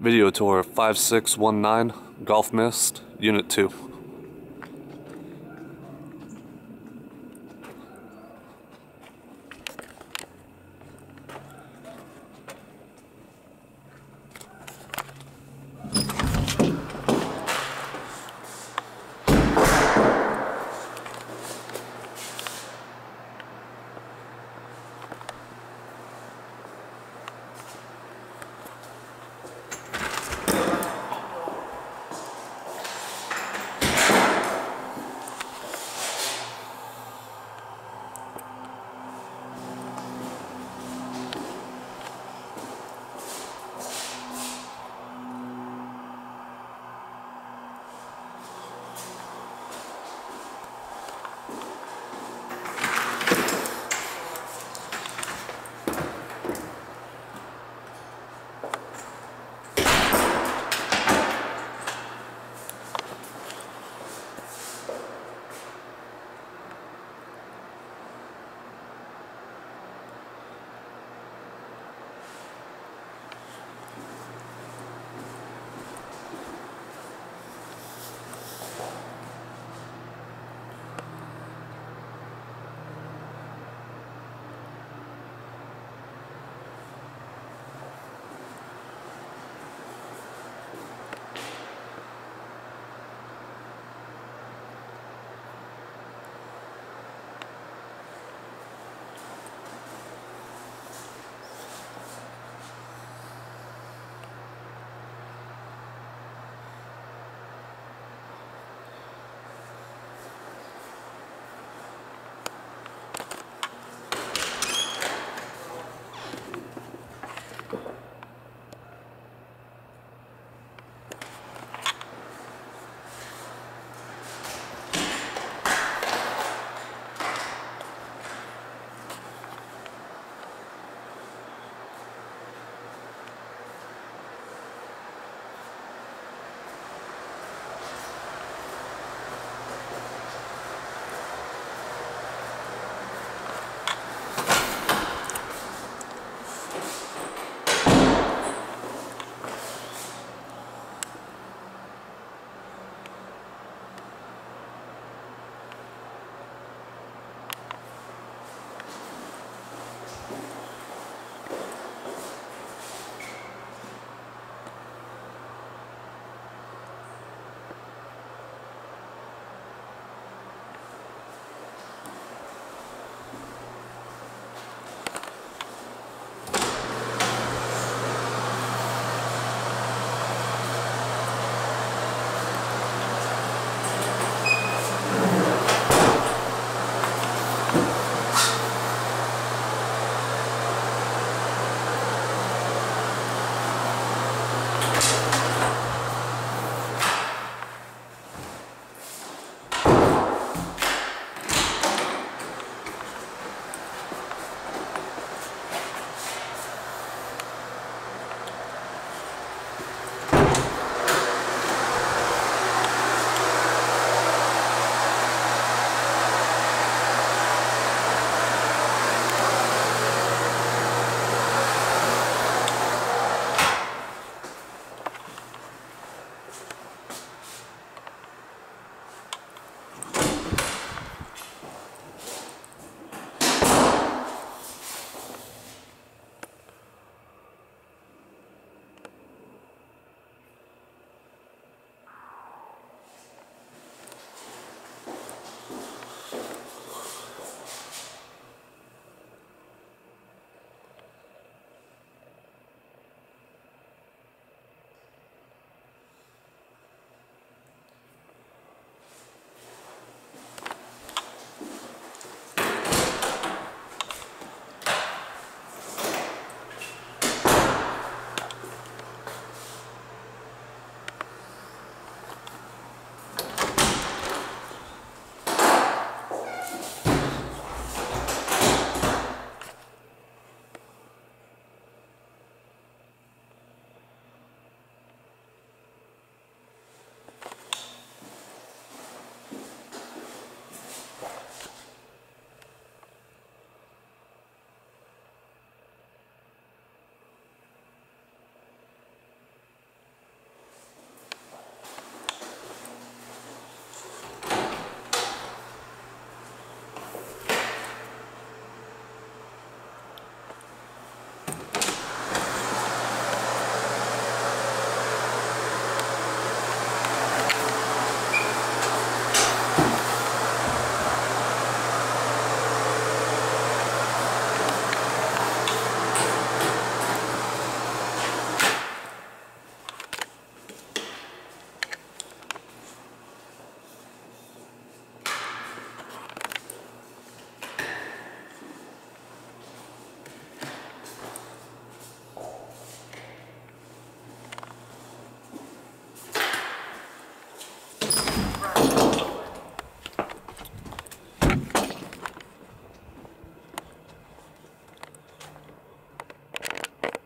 Video Tour 5619, Golf Mist, Unit 2.